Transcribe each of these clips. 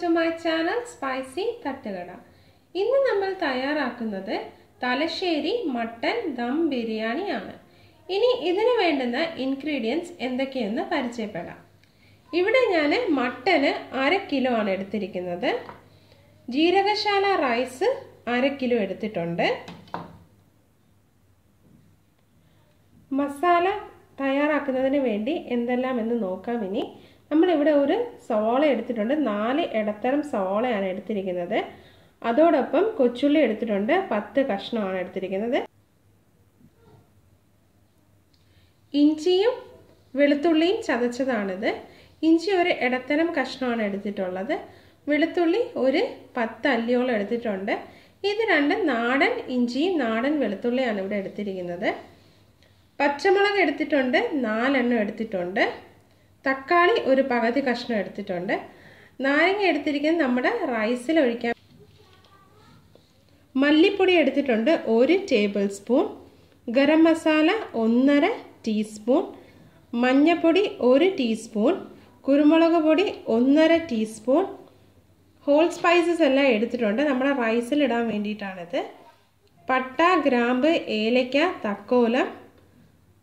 To my channel spicy Thattukada ഇന്ന് നമ്മൾ തയ്യാറാക്കുന്നത് തലശ്ശേരി മട്ടൻ ദം ബിരിയാണിയാണ്. ഇനി ഇതിന് വേണ്ടുന്ന ഇൻഗ്രീഡിയൻസ് എന്തൊക്കെയെന്ന് പരിചയപ്പെടാം. ഇവിടെ ഞാൻ മട്ടന് അര കിലോ ആണ് എടുത്തിരിക്കുന്നത്. ജീരകശാല റൈസ് അര കിലോ എടുത്തിട്ടുണ്ട്. മസാല തയ്യാറാക്കുന്നതിന് വേണ്ടി എന്തെല്ലാം എന്ന് നോക്കാം ഇനി. നമ്മളിവിടെ ഒരു സവാള എടുത്തിട്ടുണ്ട്. നാല് ഇടത്തരം സവാളയാണ് എടുത്തിരിക്കുന്നത്. അതോടൊപ്പം കൊച്ചുള്ളി എടുത്തിട്ടുണ്ട്. പത്ത് കഷ്ണമാണ് എടുത്തിരിക്കുന്നത്. ഇഞ്ചിയും വെളുത്തുള്ളിയും ചതച്ചതാണിത്. ഇഞ്ചി ഒരു ഇടത്തരം കഷ്ണമാണ് എടുത്തിട്ടുള്ളത്. വെളുത്തുള്ളി ഒരു പത്ത് അല്ലിയോളം എടുത്തിട്ടുണ്ട്. ഇത് രണ്ട് നാടൻ ഇഞ്ചിയും നാടൻ വെളുത്തുള്ളിയാണ് ഇവിടെ എടുത്തിരിക്കുന്നത്. പച്ചമുളക് എടുത്തിട്ടുണ്ട്. നാലെണ്ണം എടുത്തിട്ടുണ്ട്. തക്കാളി ഒരു പകുതി കഷ്ണം എടുത്തിട്ടുണ്ട്. നാരങ്ങ എടുത്തിരിക്കുന്നത് നമ്മുടെ റൈസിൽ ഒഴിക്കാൻ മല്ലിപ്പൊടി എടുത്തിട്ടുണ്ട് ഒരു ടേബിൾ സ്പൂൺ. ഗരം മസാല ഒന്നര ടീസ്പൂൺ. മഞ്ഞൾപ്പൊടി ഒരു ടീസ്പൂൺ. കുരുമുളക് പൊടി ഒന്നര ടീസ്പൂൺ. ഹോൾ സ്പൈസസ് എല്ലാം എടുത്തിട്ടുണ്ട്. നമ്മുടെ റൈസിലിടാൻ വേണ്ടിയിട്ടാണിത്. പട്ട ഗ്രാമ്പ് ഏലയ്ക്ക തക്കോലം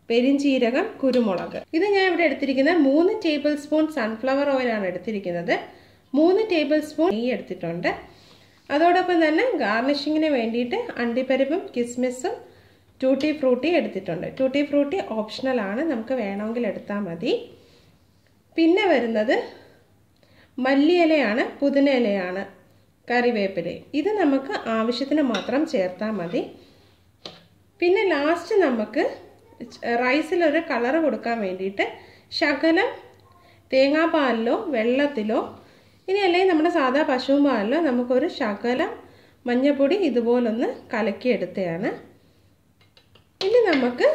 പെരിഞ്ചീരകം കുരുമുളക്. ഇത് ഞാൻ ഇവിടെ എടുത്തിരിക്കുന്നത് മൂന്ന് ടേബിൾ സ്പൂൺ സൺഫ്ലവർ ഓയിലാണ് എടുത്തിരിക്കുന്നത്. മൂന്ന് ടേബിൾ സ്പൂൺ നെയ്യ് എടുത്തിട്ടുണ്ട്. അതോടൊപ്പം തന്നെ ഗാർണിഷിങ്ങിന് വേണ്ടിയിട്ട് അണ്ടിപ്പരിപ്പും കിസ്മിസും ടൂട്ടി ഫ്രൂട്ടി എടുത്തിട്ടുണ്ട്. ടൂട്ടി ഫ്രൂട്ടി ഓപ്ഷണൽ ആണ്. നമുക്ക് വേണമെങ്കിൽ എടുത്താൽ മതി. പിന്നെ വരുന്നത് മല്ലിയിലയാണ് പുതിന ഇലയാണ് കറിവേപ്പില. ഇത് നമുക്ക് ആവശ്യത്തിന് മാത്രം ചേർത്താൽ മതി. പിന്നെ ലാസ്റ്റ് നമുക്ക് റൈസിലൊരു കളർ കൊടുക്കാൻ വേണ്ടിയിട്ട് ശകലം തേങ്ങാപ്പാലിലോ വെള്ളത്തിലോ ഇനി അല്ലെങ്കിൽ നമ്മുടെ സാധാ പശുവും പാലിലോ നമുക്കൊരു ശകലം മഞ്ഞപ്പൊടി ഇതുപോലൊന്ന് കലക്കിയെടുത്തതാണ്. ഇനി നമുക്ക്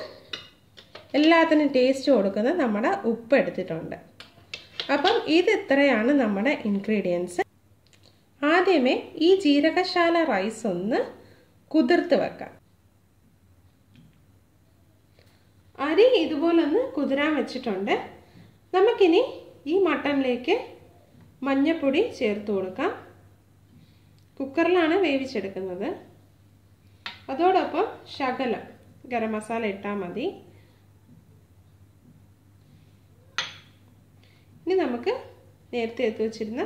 എല്ലാത്തിനും ടേസ്റ്റ് കൊടുക്കുന്ന നമ്മുടെ ഉപ്പ് എടുത്തിട്ടുണ്ട്. അപ്പം ഇത് ഇത്രയാണ് നമ്മുടെ ഇൻഗ്രീഡിയൻസ് ആദ്യമേ ഈ ജീരകശാല റൈസ് ഒന്ന് കുതിർത്ത് വെക്കാം. അരി ഇതുപോലൊന്ന് കുതിരാൻ വെച്ചിട്ടുണ്ട്. നമുക്കിനി ഈ മട്ടണിലേക്ക് മഞ്ഞപ്പൊടി ചേർത്ത് കൊടുക്കാം. കുക്കറിലാണ് വേവിച്ചെടുക്കുന്നത്. അതോടൊപ്പം ശകലം ഗരം മസാല ഇട്ടാൽ മതി. ഇനി നമുക്ക് നേരത്തെ എത്തി വച്ചിരുന്ന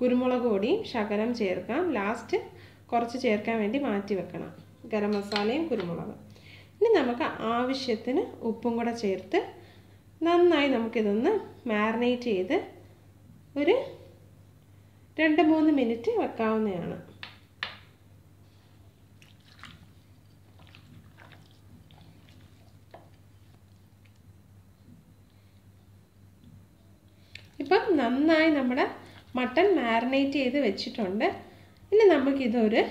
കുരുമുളക് പൊടിയും ശകലം ചേർക്കാം. ലാസ്റ്റ് കുറച്ച് ചേർക്കാൻ വേണ്ടി മാറ്റി വെക്കണം. ഗരം മസാലയും കുരുമുളകും. ഇനി നമുക്ക് ആവശ്യത്തിന് ഉപ്പും കൂടെ ചേർത്ത് നന്നായി നമുക്കിതൊന്ന് മാരിനേറ്റ് ചെയ്ത് ഒരു രണ്ട് മൂന്ന് മിനിറ്റ് വെക്കാവുന്നതാണ്. ഇപ്പം നന്നായി നമ്മുടെ മട്ടൺ മാരിനേറ്റ് ചെയ്ത് വെച്ചിട്ടുണ്ട്. ഇനി നമുക്കിതൊരു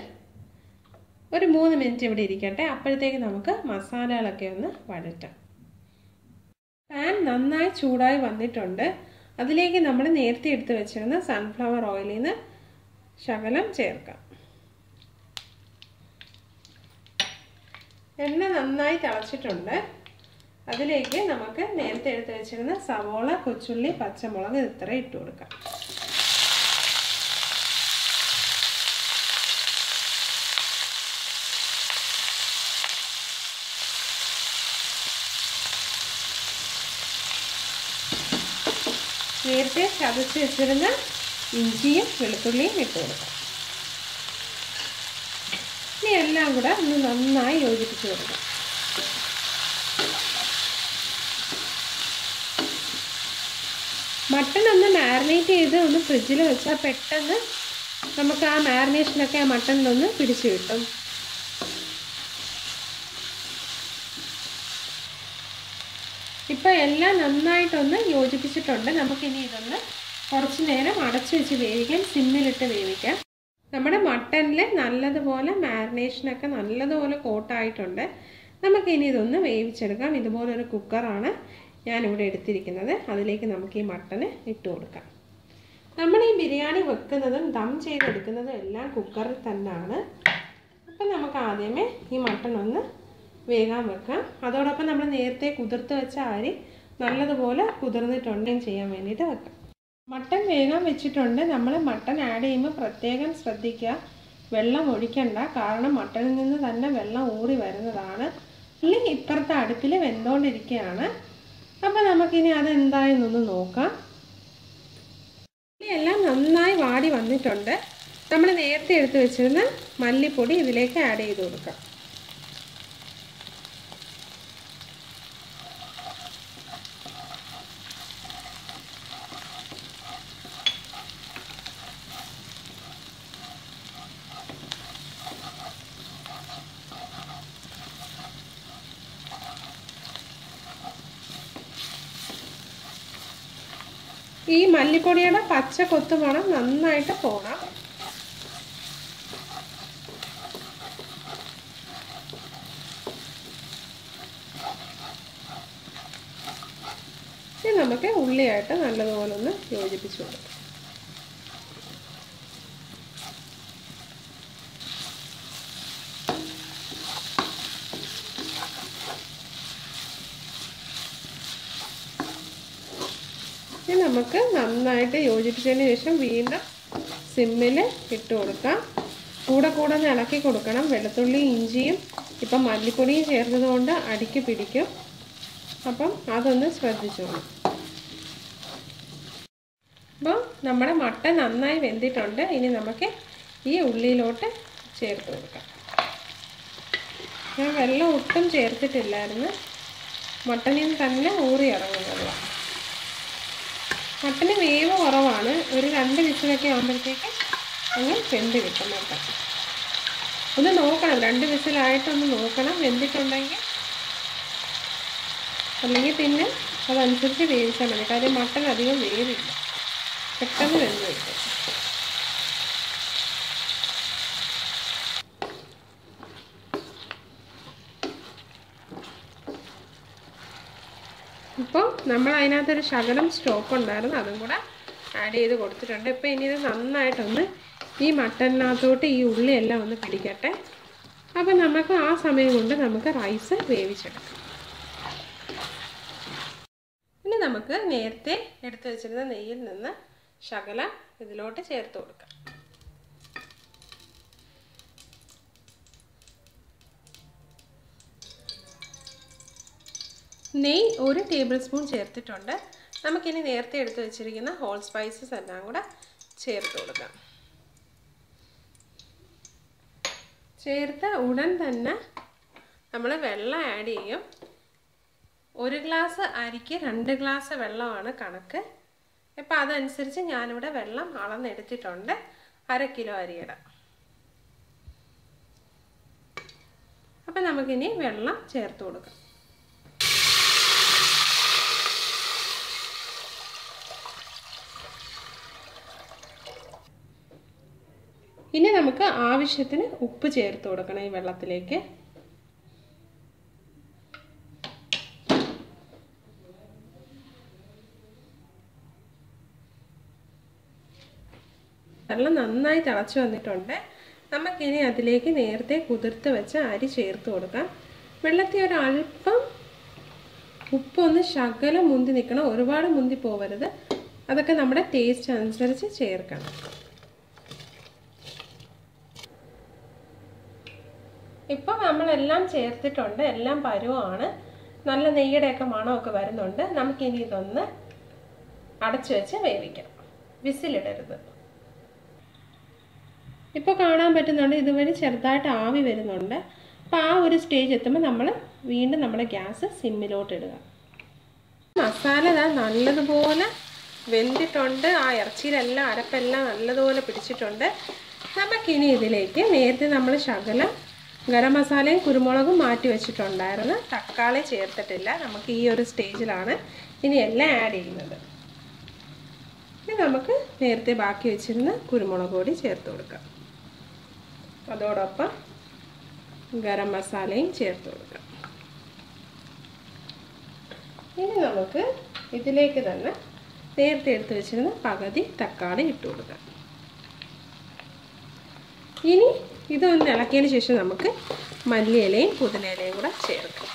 ഒരു മൂന്ന് മിനിറ്റ് ഇവിടെ ഇരിക്കട്ടെ. അപ്പോഴത്തേക്ക് നമുക്ക് മസാലകളൊക്കെ ഒന്ന് വഴറ്റാം. പാൻ നന്നായി ചൂടായി വന്നിട്ടുണ്ട്. അതിലേക്ക് നമ്മൾ നേരത്തെ എടുത്ത് വെച്ചിരുന്ന സൺഫ്ലവർ ഓയിലിൽ നിന്ന് ശകലം ചേർക്കാം. എണ്ണ നന്നായി തിളച്ചിട്ടുണ്ട്. അതിലേക്ക് നമുക്ക് നേരത്തെ എടുത്ത് വെച്ചിരുന്ന സവോള കൊച്ചുള്ളി പച്ചമുളക് ഇത്ര ഇട്ട് കൊടുക്കാം. നേരത്തെ ചതച്ച് വെച്ചിരുന്ന ഇഞ്ചിയും വെളുത്തുള്ളിയും ഇട്ട് കൊടുക്കാം. ഇനി എല്ലാം കൂടെ ഒന്ന് നന്നായി യോജിപ്പിച്ച് കൊടുക്കാം. മട്ടൺ ഒന്ന് മാരിനേറ്റ് ചെയ്ത് ഒന്ന് ഫ്രിഡ്ജിൽ വെച്ചാൽ പെട്ടെന്ന് നമുക്ക് ആ മാരിനേഷനൊക്കെ ആ മട്ടണിലൊന്ന് പിടിച്ചു കിട്ടും ഇപ്പം എല്ലാം നന്നായിട്ടൊന്ന് യോജിപ്പിച്ചിട്ടുണ്ട്. നമുക്കിനി ഇതൊന്ന് കുറച്ച് നേരം അടച്ചു വെച്ച് വേവിക്കാം. സിമ്മിലിട്ട് വേവിക്കാം. നമ്മുടെ മട്ടനിൽ നല്ലതുപോലെ മാരിനേഷനൊക്കെ നല്ലതുപോലെ കോട്ടായിട്ടുണ്ട്. നമുക്കിനി ഇതൊന്ന് വേവിച്ചെടുക്കാം. ഇതുപോലൊരു കുക്കറാണ് ഞാനിവിടെ എടുത്തിരിക്കുന്നത്. അതിലേക്ക് നമുക്ക് ഈ മട്ടന് ഇട്ട് കൊടുക്കാം. നമ്മൾ ഈ ബിരിയാണി വെക്കുന്നതും ദം ചെയ്തെടുക്കുന്നതും എല്ലാം കുക്കറിൽ തന്നെയാണ് അപ്പം നമുക്ക് ആദ്യമേ ഈ മട്ടൺ ഒന്ന് വേകാൻ വെക്കാം. അതോടൊപ്പം നമ്മൾ നേരത്തെ കുതിർത്ത് വെച്ച അരി നല്ലതുപോലെ കുതിർന്നിട്ടുണ്ടെങ്കിൽ ചെയ്യാൻ വേണ്ടിയിട്ട് വെക്കാം. മട്ടൻ വേഗം വെച്ചിട്ടുണ്ട്. നമ്മൾ മട്ടൻ ആഡ് ചെയ്യുമ്പോൾ പ്രത്യേകം ശ്രദ്ധിക്കുക. വെള്ളം ഒഴിക്കണ്ട. കാരണം മട്ടണിൽ നിന്ന് തന്നെ വെള്ളം ഊറി വരുന്നതാണ്. ഉള്ളി ഇപ്പുറത്തെ അടുപ്പിൽ വെന്തോണ്ടിരിക്കുകയാണ്. അപ്പോൾ നമുക്കിനി അതെന്തായെന്നൊന്ന് നോക്കാം. എല്ലാം നന്നായി വാടി വന്നിട്ടുണ്ട്. നമ്മൾ നേരത്തെ എടുത്ത് വെച്ചിരുന്ന മല്ലിപ്പൊടി ഇതിലേക്ക് ആഡ് ചെയ്ത് കൊടുക്കാം. ഈ മല്ലിപ്പൊടിയുടെ പച്ച കൊത്ത് നന്നായിട്ട് പോകണം ഇനി നമുക്ക് ഉള്ളിയായിട്ട് നല്ലതുപോലെ ഒന്ന് യോജിപ്പിച്ചു കൊടുക്കാം ഇനി നമുക്ക് നന്നായിട്ട് യോജിപ്പിച്ചതിന് ശേഷം വീണ്ടും സിമ്മിൽ ഇട്ട് കൊടുക്കാം. കൂടെ കൂടെ ഇളക്കി കൊടുക്കണം. വെളുത്തുള്ളി ഇഞ്ചിയും ഇപ്പം മല്ലിപ്പൊടിയും ചേർത്തത് കൊണ്ട് അടിക്ക് പിടിക്കും. അപ്പം അതൊന്ന് ശ്രദ്ധിച്ചോളൂ. അപ്പം നമ്മുടെ മട്ട നന്നായി വെന്തിട്ടുണ്ട്. ഇനി നമുക്ക് ഈ ഉള്ളിയിലോട്ട് ചേർത്ത് കൊടുക്കാം. ഞാൻ വെള്ളം ഒട്ടും ചേർത്തിട്ടില്ലായിരുന്നു. മട്ടനിൽ തന്നെ ഊറി ഇറങ്ങും മട്ടന് വേവ് കുറവാണ്. ഒരു രണ്ട് വിസിലൊക്കെ ആകുമ്പോഴത്തേക്ക് അങ്ങ് വെന്ത് കിട്ടും മട്ടൻ ഒന്ന് നോക്കണം. രണ്ട് വിസിലായിട്ടൊന്ന് നോക്കണം. വെന്തിട്ടുണ്ടെങ്കിൽ അല്ലെങ്കിൽ പിന്നെ അതനുസരിച്ച് വേവിച്ചാൽ മതി. കാര്യം മട്ടൻ അധികം വേവില്ല. പെട്ടെന്ന് വെന്ത് കിട്ടും ഇപ്പോൾ നമ്മൾ അതിനകത്തൊരു ശകലം സ്റ്റോക്ക് ഉണ്ടായിരുന്നു. അതും കൂടെ ആഡ് ചെയ്ത് കൊടുത്തിട്ടുണ്ട്. ഇപ്പോൾ ഇനി ഇത് നന്നായിട്ടൊന്ന് ഈ മട്ടനകത്തോട്ട് ഈ ഉള്ളിയെല്ലാം ഒന്ന് പിടിക്കട്ടെ. അപ്പം നമുക്ക് ആ സമയം കൊണ്ട് നമുക്ക് റൈസ് വേവിച്ചെടുക്കാം. ഇനി നമുക്ക് നേരത്തെ എടുത്തു വെച്ചിരുന്ന നെയ്യിൽ നിന്ന് ശകലം ഇതിലോട്ട് ചേർത്ത് കൊടുക്കാം. നെയ്യ് ഒരു ടേബിൾ സ്പൂൺ ചേർത്തിട്ടുണ്ട്. നമുക്കിനി നേരത്തെ എടുത്ത് വെച്ചിരിക്കുന്ന ഹോൾ സ്പൈസസ് എല്ലാം കൂടെ ചേർത്ത് കൊടുക്കാം. ചേർത്ത് ഉടൻ തന്നെ നമ്മൾ വെള്ളം ആഡ് ചെയ്യും. ഒരു ഗ്ലാസ് അരിക്ക് രണ്ട് ഗ്ലാസ് വെള്ളമാണ് കണക്ക്. ഇപ്പം അതനുസരിച്ച് ഞാനിവിടെ വെള്ളം അളന്നെടുത്തിട്ടുണ്ട്. അര കിലോ അരിയുടെ. അപ്പം നമുക്കിനി വെള്ളം ചേർത്ത് കൊടുക്കാം. ഇനി നമുക്ക് ആവശ്യത്തിന് ഉപ്പ് ചേർത്ത് കൊടുക്കണം ഈ വെള്ളത്തിലേക്ക്. വെള്ളം നന്നായി തിളച്ചു വന്നിട്ടുണ്ട്. നമുക്കിനി അതിലേക്ക് നേരത്തെ കുതിർത്ത് വെച്ച അരി ചേർത്ത് കൊടുക്കാം. വെള്ളത്തിൽ ഒരല്പം ഉപ്പൊന്ന് ശകലം മുന്തി നിൽക്കണം. ഒരുപാട് മുന്തി പോവരുത്. അതൊക്കെ നമ്മുടെ ടേസ്റ്റ് അനുസരിച്ച് ചേർക്കണം. ഇപ്പം നമ്മളെല്ലാം ചേർത്തിട്ടുണ്ട് എല്ലാം പരുവമാണ് നല്ല നെയ്യുടെയൊക്കെ മണമൊക്കെ വരുന്നുണ്ട്. നമുക്കിനി ഇതൊന്ന് അടച്ചു വെച്ച് വേവിക്കാം. വിസിലിടരുത്. ഇപ്പോൾ കാണാൻ പറ്റുന്നുണ്ട് ഇതുവരെ ചെറുതായിട്ട് ആവി വരുന്നുണ്ട്. അപ്പോൾ ആ ഒരു സ്റ്റേജ് എത്തുമ്പോൾ നമ്മൾ വീണ്ടും നമ്മുടെ ഗ്യാസ് സിമ്മിലോട്ട് ഇടുക മസാല നല്ലതുപോലെ വെന്തിട്ടുണ്ട്. ആ ഇറച്ചിയിലെല്ലാം അരപ്പെല്ലാം നല്ലതുപോലെ പിടിച്ചിട്ടുണ്ട്. നമുക്കിനി ഇതിലേക്ക് നേരത്തെ നമ്മൾ ശകലം ഗരം മസാലയും കുരുമുളകും മാറ്റി വെച്ചിട്ടുണ്ടായിരുന്നു. തക്കാളി ചേർത്തിട്ടില്ല. നമുക്ക് ഈ ഒരു സ്റ്റേജിലാണ് ഇനി എല്ലാം ആഡ് ചെയ്യുന്നത്. ഇനി നമുക്ക് നേരത്തെ ബാക്കി വെച്ചിരുന്ന കുരുമുളക് പൊടി ചേർത്ത് കൊടുക്കാം. അതോടൊപ്പം ഗരം മസാലയും ചേർത്ത് കൊടുക്കാം. ഇനി നമുക്ക് ഇതിലേക്ക് തന്നെ നേരത്തെ എടുത്ത് വെച്ചിരുന്ന പകുതി തക്കാളി ഇട്ട് കൊടുക്കാം. ഇനി ഇതൊന്ന് ഇളക്കിയതിന് ശേഷം നമുക്ക് മല്ലിയിലയും പുതിനയിലയും കൂടെ ചേർക്കാം.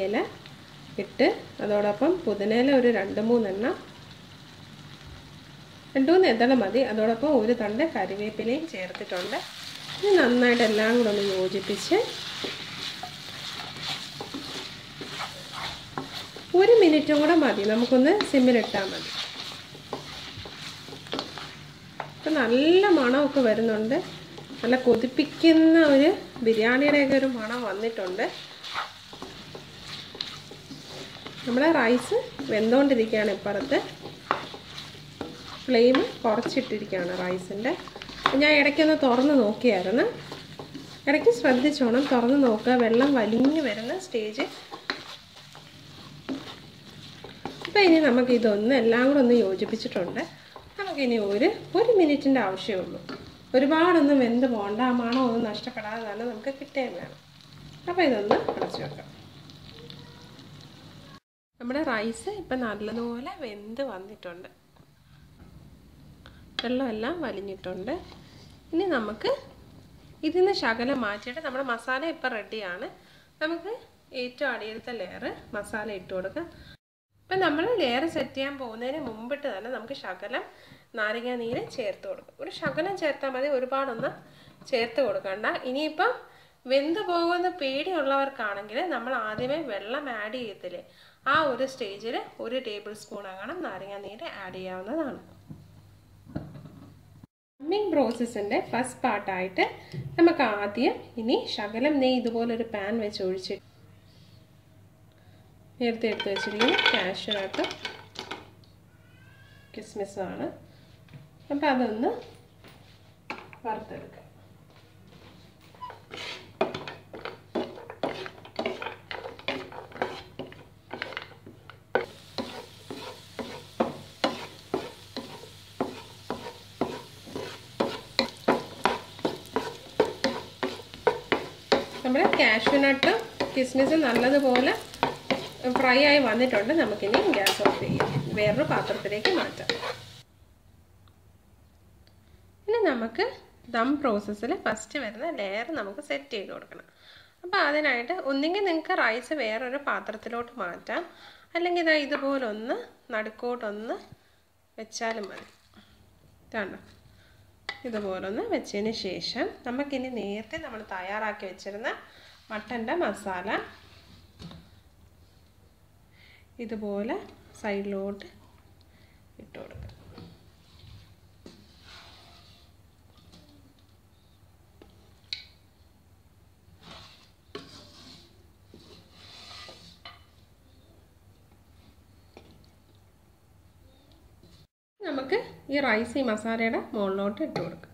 ഇല ഇട്ട് അതോടൊപ്പം പുതിനയില ഒരു രണ്ട് മൂന്നെണ്ണം. രണ്ട് മൂന്ന് എത്തണം മതി. അതോടൊപ്പം ഒരു തണ്ട് കറിവേപ്പിലയും ചേർത്തിട്ടുണ്ട്. ഇത് നന്നായിട്ട് എല്ലാം കൂടെ ഒന്ന് യോജിപ്പിച്ച് ഒരു മിനിറ്റും കൂടെ മതി. നമുക്കൊന്ന് സിമ്മിലിട്ടാൽ മതി. നല്ല മണമൊക്കെ വരുന്നുണ്ട്. നല്ല കൊതിപ്പിക്കുന്ന ഒരു ബിരിയാണിയുടെയൊക്കെ ഒരു മണം വന്നിട്ടുണ്ട്. നമ്മുടെ റൈസ് വെന്തുകൊണ്ടിരിക്കുകയാണ് ഇപ്പുറത്ത്. ഫ്ലെയിം കുറച്ചിട്ടിരിക്കുകയാണ് റൈസിന്റെ. ഞാൻ ഇടയ്ക്കൊന്ന് തുറന്ന് നോക്കിയായിരുന്നു. ഇടയ്ക്ക് ശ്രദ്ധിച്ചോണം. തുറന്ന് നോക്കുക. വെള്ളം വലിഞ്ഞു വരുന്ന സ്റ്റേജ്. അപ്പം ഇനി നമുക്കിതൊന്ന് എല്ലാം കൂടെ ഒന്ന് യോജിപ്പിച്ചിട്ടുണ്ട്. നമുക്കിനി ഒരു ഒരു മിനിറ്റിന്റെ ആവശ്യമുള്ളൂ ഒരുപാടൊന്നും വെന്ത് പോകണ്ട മണം ഒന്നും നഷ്ടപ്പെടാതെ തന്നെ നമുക്ക് കിട്ടുകയും വേണം. അപ്പോൾ ഇതൊന്ന് അടച്ചു വെക്കാം. നമ്മുടെ റൈസ് ഇപ്പം നല്ലതുപോലെ വെന്ത് വന്നിട്ടുണ്ട്. വെള്ളമെല്ലാം വലിഞ്ഞിട്ടുണ്ട്. ഇനി നമുക്ക് ഇതിൽ നിന്ന് ശകലം മാറ്റിയിട്ട് നമ്മുടെ മസാല ഇപ്പം റെഡിയാണ്. നമുക്ക് ഏറ്റവും അടിയിലത്തെ ലെയർ മസാല ഇട്ട് കൊടുക്കാം. ഇപ്പം നമ്മൾ ലെയർ സെറ്റ് ചെയ്യാൻ പോകുന്നതിന് മുമ്പിട്ട് തന്നെ നമുക്ക് ശകലം നാരങ്ങ നീര് ചേർത്ത് കൊടുക്കും. ഒരു ശകലം ചേർത്താൽ മതി ഒരുപാടൊന്ന് ചേർത്ത് കൊടുക്കണ്ട. ഇനിയിപ്പം വെന്ത് പോകുന്ന പേടിയുള്ളവർക്കാണെങ്കിൽ നമ്മൾ ആദ്യമേ വെള്ളം ആഡ് ചെയ്യത്തില്ലേ? ആ ഒരു സ്റ്റേജിൽ ഒരു ടേബിൾ സ്പൂൺ ആകണം നാരങ്ങ നീര് ആഡ് ചെയ്യാവുന്നതാണ്. കമ്മിങ് പ്രോസസ്സിന്റെ ഫസ്റ്റ് പാർട്ടായിട്ട് നമുക്ക് ആദ്യം ഇനി ശകലം നെയ്യ് ഇതുപോലൊരു പാൻ വെച്ച് ഒഴിച്ച് നേരത്തെ എടുത്ത് വെച്ചിരിക്കുന്നു കാഷ്യൽ ആയിട്ട് കിസ്മിസ് കിസ്മിസുമാണ് അപ്പം അതൊന്ന് വറുത്തെടുക്കാം. നമ്മുടെ കാഷ്യൂനട്ടും കിസ്മിസും നല്ലതുപോലെ ഫ്രൈ ആയി വന്നിട്ടുണ്ട്. നമുക്കിനി ഗ്യാസ് ഓഫ് ചെയ്യാം. വേറൊരു പാത്രത്തിലേക്ക് മാറ്റാം ഇനി നമുക്ക് ദം പ്രോസസ്സിൽ ഫസ്റ്റ് വരുന്ന ലെയർ നമുക്ക് സെറ്റ് ചെയ്ത് കൊടുക്കണം. അപ്പോൾ അതിനായിട്ട് ഒന്നുകിൽ നിങ്ങൾക്ക് റൈസ് വേറൊരു പാത്രത്തിലോട്ട് മാറ്റാം. അല്ലെങ്കിൽ ഇതാ ഇതുപോലെ ഒന്ന് നടുക്കോട്ടൊന്ന് വെച്ചാലും മതി. ഇതാണ്ടോ ഇതുപോലൊന്ന് വെച്ചതിന് ശേഷം നമുക്കിനി നേരത്തെ നമ്മൾ തയ്യാറാക്കി വെച്ചിരുന്ന മട്ടന്റെ മസാല ഇതുപോലെ സൈഡിലോട്ട് ഇട്ട് നമുക്ക് ഈ റൈസ് ഈ മസാലയുടെ മുകളിലോട്ട് ഇട്ട് കൊടുക്കുക.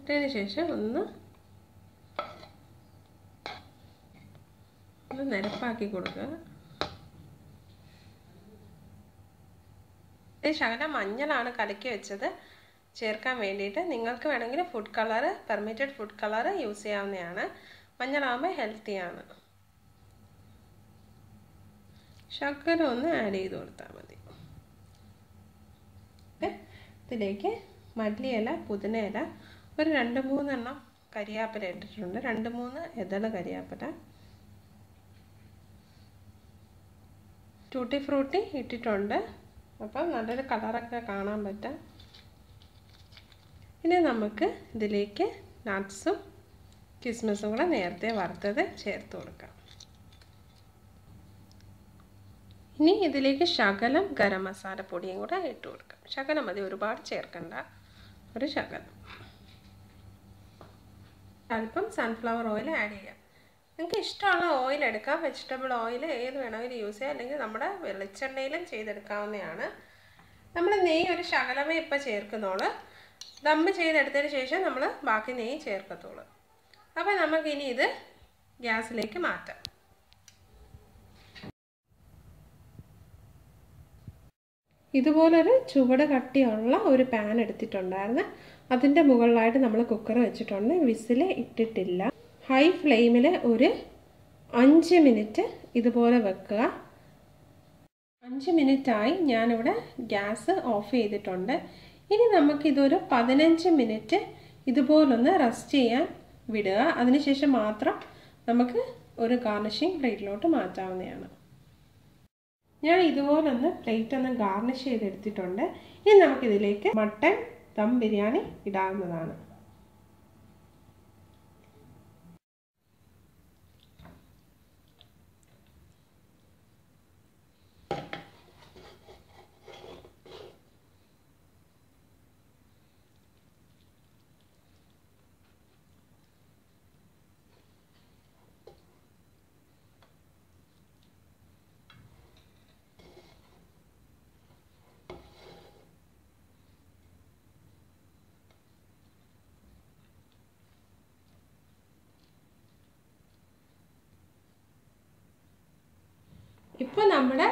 ഇട്ടതിന് ശേഷം ഒന്ന് ഒന്ന് നിരപ്പാക്കി കൊടുക്കുക. ഈ ശകലം മഞ്ഞളാണ് കലക്കി വെച്ചത്. ചേർക്കാൻ വേണ്ടിയിട്ട് നിങ്ങൾക്ക് വേണമെങ്കിൽ food colour permitted food colour use ചെയ്യാവുന്നതാണ്. മഞ്ഞളാകുമ്പോൾ ഹെൽത്തിയാണ് ശർക്കര ഒന്ന് ആഡ് ചെയ്ത് കൊടുത്താൽ മതി. ഇതിലേക്ക് മല്ലിയില പുതിനയില ഒരു രണ്ട് മൂന്നെണ്ണം കരിയാപ്പില ഇട്ടിട്ടുണ്ട്. രണ്ട് മൂന്ന് എതൾ കരിയാപ്പില. ടൂട്ടി ഫ്രൂട്ടി ഇട്ടിട്ടുണ്ട്. അപ്പം നല്ലൊരു കളറൊക്കെ കാണാൻ പറ്റാം. ഇനി നമുക്ക് ഇതിലേക്ക് നട്ട്സും കിസ്മസും കൂടെ നേരത്തെ വറുത്തത് ചേർത്ത് കൊടുക്കാം. ഇനി ഇതിലേക്ക് ശകലം ഗരം മസാല പൊടിയും കൂടെ ഇട്ട് കൊടുക്കാം. ശകലം മതി ഒരുപാട് ചേർക്കണ്ട. ഒരു ശകലം. അല്പം സൺഫ്ലവർ ഓയിൽ ആഡ് ചെയ്യാം. നിങ്ങൾക്ക് ഇഷ്ടമുള്ള ഓയിൽ എടുക്കാം. വെജിറ്റബിൾ ഓയിൽ ഏത് വേണമെങ്കിലും യൂസ് ചെയ്യാം. അല്ലെങ്കിൽ നമ്മുടെ വെളിച്ചെണ്ണയിലും ചെയ്തെടുക്കാവുന്നതാണ്. നമ്മൾ നെയ്യ് ഒരു ശകലമേ ഇപ്പം ചേർക്കുന്നുള്ളൂ. ദമ്മ് ചെയ്തെടുത്തതിന് ശേഷം നമ്മൾ ബാക്കി നെയ്യ് ചേർക്കത്തുള്ളൂ. അപ്പോൾ നമുക്കിനി ഇത് ഗ്യാസിലേക്ക് മാറ്റാം. ഇതുപോലൊരു ചുവട് കട്ടിയുള്ള ഒരു പാൻ എടുത്തിട്ടുണ്ടായിരുന്നു. അതിന്റെ മുകളിലായിട്ട് നമ്മൾ കുക്കർ വെച്ചിട്ടുണ്ട്. വിസിൽ ഇട്ടിട്ടില്ല. ഹൈ ഫ്ലെയിമിൽ ഒരു അഞ്ച് മിനിറ്റ് ഇതുപോലെ വെക്കുക. അഞ്ച് മിനിറ്റായി ഞാനിവിടെ ഗ്യാസ് ഓഫ് ചെയ്തിട്ടുണ്ട്. ഇനി നമുക്കിതൊരു പതിനഞ്ച് മിനിറ്റ് ഇതുപോലൊന്ന് റെസ്റ്റ് ചെയ്യാൻ വിടുക. അതിനുശേഷം മാത്രം നമുക്ക് ഒരു ഗാർണിഷിങ് പ്ലേറ്റിലോട്ട് മാറ്റാവുന്നതാണ്. ഞാൻ ഇതുപോലൊന്ന് പ്ലേറ്റ് ഒന്ന് ഗാർണിഷ് ചെയ്തെടുത്തിട്ടുണ്ട്. ഇനി നമുക്കിതിലേക്ക് മട്ടൺ ദം ബിരിയാണി ഇടാവുന്നതാണ്. ഇപ്പോൾ നമ്മുടെ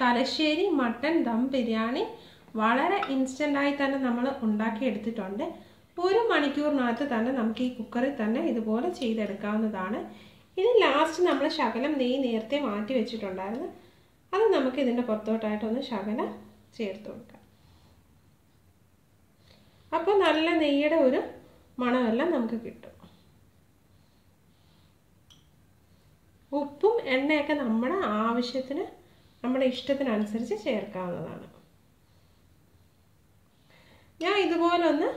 തലശ്ശേരി മട്ടൻ ദം ബിരിയാണി വളരെ ഇൻസ്റ്റന്റായി തന്നെ നമ്മൾ ഉണ്ടാക്കിയെടുത്തിട്ടുണ്ട്. ഒരു മണിക്കൂറിനകത്ത് തന്നെ നമുക്ക് ഈ കുക്കറിൽ തന്നെ ഇതുപോലെ ചെയ്തെടുക്കാവുന്നതാണ്. ഇനി ലാസ്റ്റ് നമ്മൾ ശകലം നെയ്യ് നേരത്തെ മാറ്റി വെച്ചിട്ടുണ്ടായിരുന്നു. അത് നമുക്ക് ഇതിന്റെ പുറത്തോട്ടായിട്ടൊന്ന് ശകലം ചേർത്ത് കൊടുക്കാം. അപ്പോൾ നല്ല നെയ്യുടെ ഒരു മണമെല്ലാം നമുക്ക് കിട്ടും. ഉപ്പും എണ്ണയൊക്കെ നമ്മുടെ ആവശ്യത്തിന് നമ്മുടെ ഇഷ്ടത്തിനനുസരിച്ച് ചേർക്കാവുന്നതാണ്. ഞാൻ ഇതുപോലെ ഒന്ന്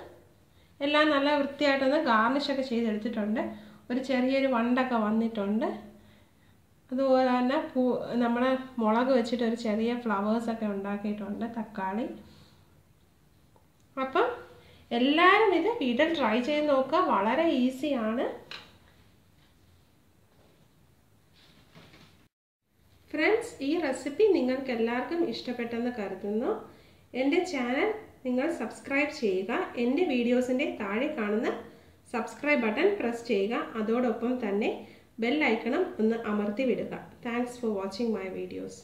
എല്ലാം നല്ല വൃത്തിയായിട്ടൊന്ന് ഗാർണിഷൊക്കെ ചെയ്തെടുത്തിട്ടുണ്ട്. ഒരു ചെറിയൊരു വണ്ടൊക്കെ വന്നിട്ടുണ്ട്. അതുപോലെ തന്നെ പൂ നമ്മുടെ മുളക് വെച്ചിട്ട് ഒരു ചെറിയ ഫ്ലവേഴ്സൊക്കെ ഉണ്ടാക്കിയിട്ടുണ്ട് തക്കാളി. അപ്പം എല്ലാവരും ഇത് വീട്ടിൽ ട്രൈ ചെയ്ത് നോക്കുക. വളരെ ഈസിയാണ് ഫ്രണ്ട്സ് ഈ റെസിപ്പി നിങ്ങൾക്ക് എല്ലാവർക്കും ഇഷ്ടപ്പെട്ടെന്ന് കരുതുന്നു. എന്റെ ചാനൽ നിങ്ങൾ സബ്സ്ക്രൈബ് ചെയ്യുക. എന്റെ വീഡിയോസിന്റെ താഴെ കാണുന്ന സബ്സ്ക്രൈബ് ബട്ടൺ പ്രസ് ചെയ്യുക. അതോടൊപ്പം തന്നെ ബെൽ ഒന്ന് അമർത്തി വിടുക thanks for watching my videos